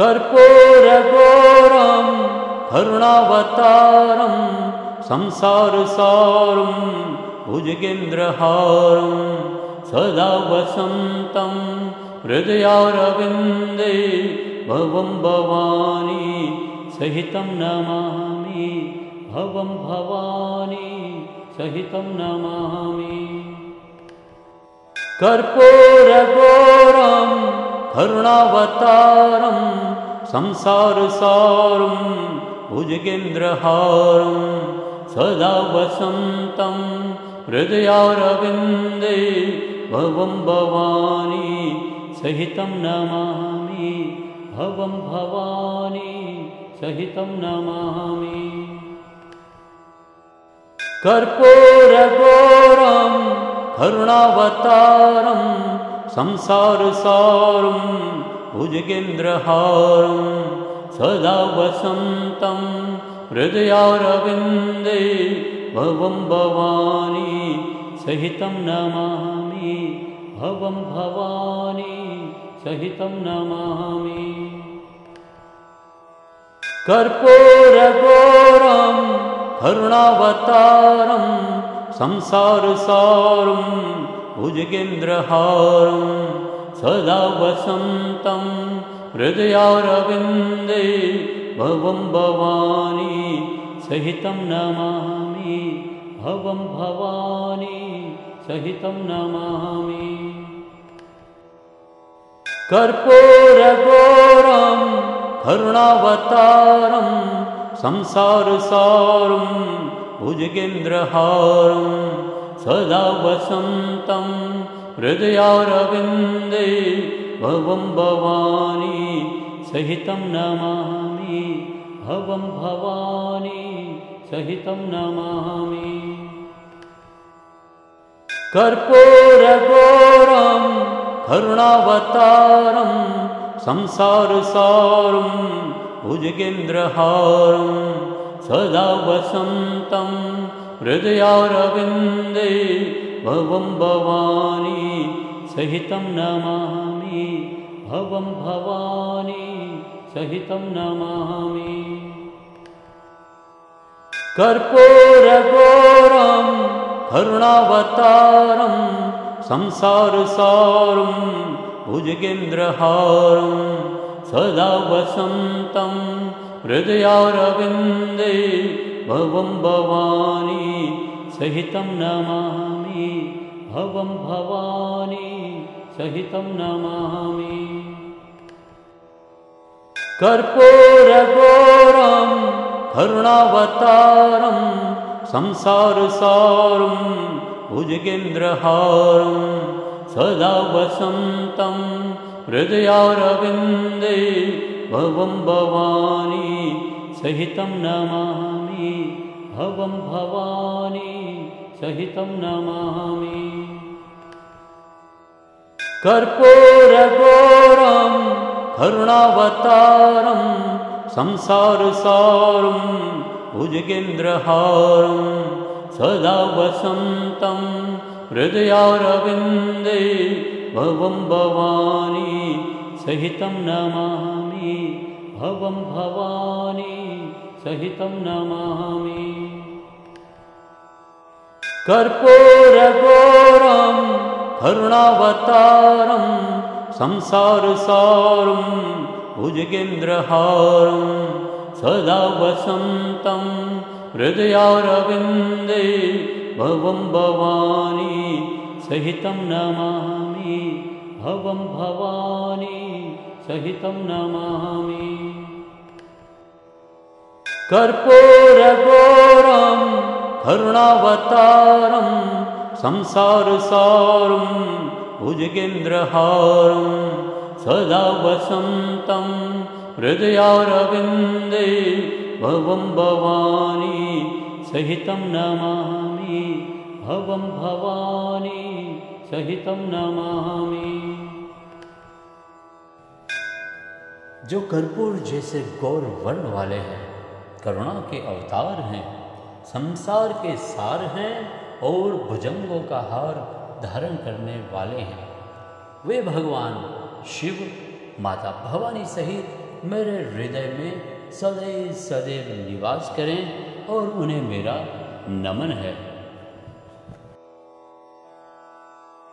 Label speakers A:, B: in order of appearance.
A: कर्पूरघोरं करुणावतारं, संसारसारं भुजगेन्द्रहारं सदा वसन्तं हृदयारविन्दे भवं भवानी, सहितं नमामि। भवं भवानी, सहितं नमामि। कर्पूरघोरं करुणावतारं संसारसारं भुजगेन्द्रहारं सदा वसन्तं हृदयारविन्दे भवं भवानी सहितं नमामि। भवं भवानी सहितं नमामि। कर्पूरघोरं करुणावतारं संसारसारं भुजगेन्द्रहारं सदा वसन्तं हृदयारविन्दे भवं भवानी सहितं नमामि। भवं भवानी सहितं नमामि। कर्पूरघोरं करुणावतारं संसारसारं भुजगेन्द्रहारं सदा वसन्तं हृदयारविन्दे भवं भवानी सहितं नमामि। भवं भवानी सहितं नमामि। कर्पूरघोरं, करुणावतारं, संसारसारं, भुजगेन्द्रहारं सदा वसन्तं हृदयारविन्दे भवं भवानी सहितं नमामि। भवं भवानी सहितं नमामि। कर्पूरघोरं करुणावतारं संसारसारं भुजगेन्द्रहारं सदा वसन्तं हृदयारविन्दे भवं भवानी सहितं नमामि। भवं भवानी सहितं नमामि। कर्पूरघोरं करुणावतारं संसारसारं भुजगेन्द्रहारं सदा वसन्तं हृदयारविन्दे भवं भवानी सहितं नमामि। भवं भवानी सहितं नमामि। कर्पूरघोरं करुणावतारं संसारसारं भुजगेन्द्रहारं सदा वसन्तं हृदयारविन्दे भवं भवानी सहितं नमामि भवं भवानी सहितं नमामि। कर्पूरघोरं करुणावतारं संसारसारं भुजगेन्द्रहारं सदा वसन्तं हृदयारविन्दे भवं भवानी सहितं नमामि भवं भवानी सहितं नमामि। कर्पूरघोरं करुणावतारं संसारसारं भुजगेन्द्रहारं सदा वसन्तं हृदयारविन्दे भवं भवानी सहितं नमामि भवं भवानी सहितं नमामि। कर्पूरघोरं करुणावतारं संसारसारं भुजगेन्द्रहारं सदा वसन्तं हृदयारविन्दे भवं भवानी सहितं नमामि। भवं भवानी सहितं नमामि
B: जो कर्पूर जैसे गौर वर्ण वाले हैं, करुणा के अवतार हैं, संसार के सार हैं और भुजंगों का हार धारण करने वाले हैं। वे भगवान शिव, माता भवानी सहित मेरे हृदय में सदैव सदैव निवास करें और उन्हें मेरा नमन है।